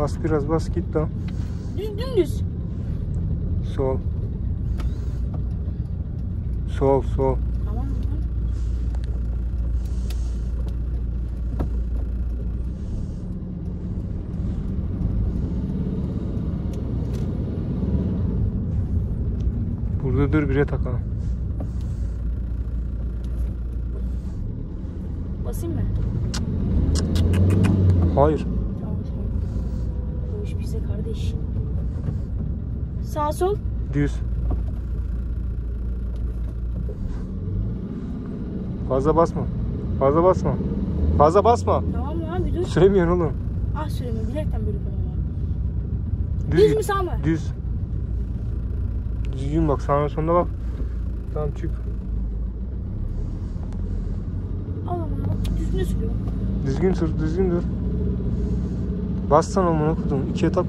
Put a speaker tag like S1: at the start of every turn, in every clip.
S1: Bas biraz bas git daha.
S2: Düz dümdüz.
S1: Sol. Sol sol.
S2: Tamam?
S1: Burada dur bire takalım.
S2: Basayım mı?
S1: Hayır.
S2: Tamam tamam. Bu iş kardeş. Sağ sol.
S1: Düz. Fazla basma. Fazla basma. Fazla basma.
S2: Tamam mı abi dur.
S1: Süremiyorsun oğlum.
S2: Ah süremiyorum. Bilerekten böyle ama.
S1: Düz,
S2: Düz mü, sağ mı?
S1: Düz. Düzgün bak sağına sonuna bak. Tamam çık.
S2: Al ama düzgün sürüyorum.
S1: Düzgün dur, düzgün dur. Bassan amına kodum. İkiye tak.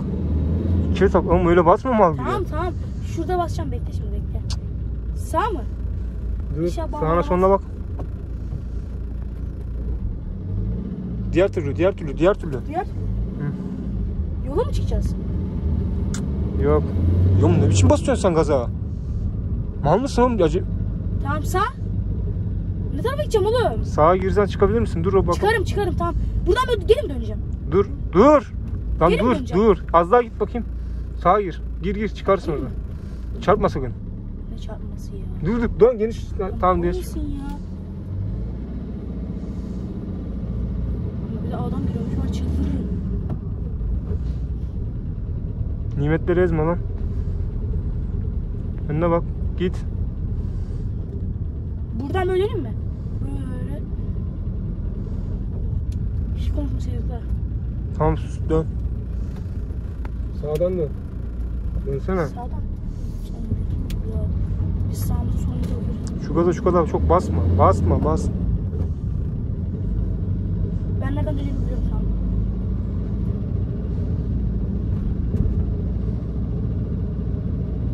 S1: Tak. Oğlum öyle basma mal gibi.
S2: Tamam tamam. Şurada basacağım bekle şimdi bekle. Sağ mı?
S1: Dur. Sağına sonuna bak. Diğer türlü, diğer türlü, diğer türlü.
S2: Diğer. Yola mı çıkacağız?
S1: Yok. Yok ne biçim basıyorsun sen gaza? Mal mısın oğlum? Acı...
S2: Tamam sağ. Ne tarafa gideceğim oğlum?
S1: Sağa girsen çıkabilir misin? Dur o bak.
S2: Çıkarım çıkarım tamam. Buradan böyle geri mi döneceğim?
S1: Dur. Dur. Lan
S2: Geri
S1: dur, dur. Az daha git bakayım. Sağa gir. Gir gir çıkarsın orada. Çarpma sakın.
S2: Ne çarpması ya?
S1: Dur dur. Dön geniş. Tamam düz.
S2: mısın ya? Bir de adam görmüş var çıldırıyor.
S1: Nimetleri ezme lan. Önüne bak. Git.
S2: Buradan böyle mi? Böyle. Bir şey konuşma seyirciler.
S1: Tamam sus dön. Sağdan dön. Dönsene.
S2: Sağdan. Biz solumuzu bakıyoruz.
S1: Şu gaza şu kadar çok basma. Basma bas.
S2: Ben nereden döneceğimi biliyorum tamam.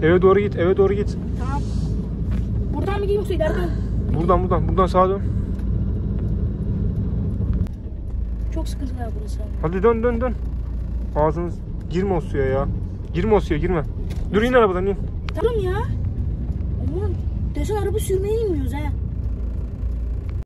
S1: Eve doğru git. Eve doğru git.
S2: Tamam. Buradan mı gideyim yoksa ileriden?
S1: Buradan buradan. Buradan sağa dön.
S2: Çok sıkıntılı ya burası.
S1: Hadi dön dön dön. Ağzınız girme o suya ya. Girme o girme. Dur in arabadan in.
S2: Tamam ya. Aman desen araba sürmeyi bilmiyoruz ha.